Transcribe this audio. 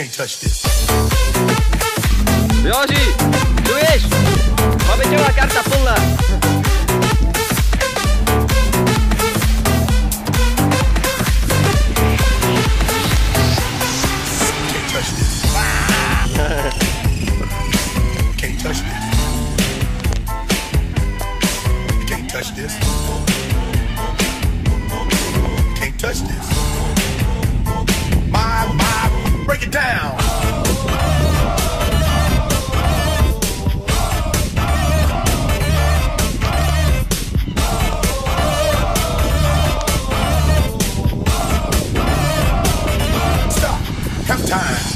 can't touch this. Jorge, Luiz, vou meter uma carta pula. Can't touch this. can't touch this. Can't touch this. Can't touch this. time.